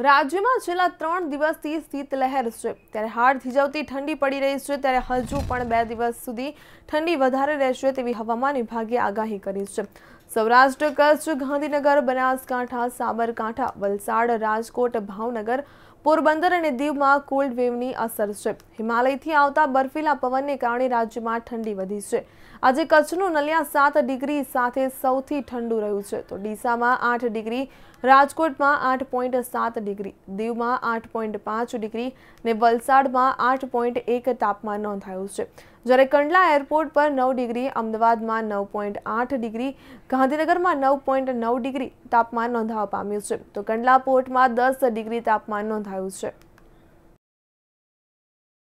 રાજ્યમાં છેલ્લા ત્રણ દિવસથી શીતલહેર છે ત્યારે હાડ થીજાવતી ઠંડી પડી રહી છે ત્યારે હજુ પણ બે દિવસ સુધી ઠંડી વધારે રહેશે તેવી હવામાન વિભાગે આગાહી કરી છે સૌરાષ્ટ્ર કચ્છ ગાંધીનગર બનાસકાંઠા સાબરકાંઠા વલસાડ રાજકોટ ભાવનગર પોરબંદર અને દીવમાં કૂલ્ડ વેવની અસર છે હિમાલયથી આવતા બરફીલા પવનને કારણે રાજ્યમાં ઠંડી વધી છે આજે કચ્છનું નળિયા 7 ડિગ્રી સાથે સૌથી ઠંડો રહ્યું છે તો ડીસામાં 8 ડિગ્રી રાજકોટમાં 8.7 ડિગ્રી દીવમાં 8.5 ડિગ્રી ને વલસાડમાં 8.1 તાપમાન નોંધાયું છે જ્યારે કંડલા એરપોર્ટ પર 9 ડિગ્રી અમદાવાદમાં 9.8 ડિગ્રી ગાંધીનગરમાં નવ પોઈન્ટ નવ ડિગ્રી તાપમાન નોંધાવા પામ્યું છે તો કંડલા પોર્ટમાં દસ ડિગ્રી તાપમાન નોંધાયું છે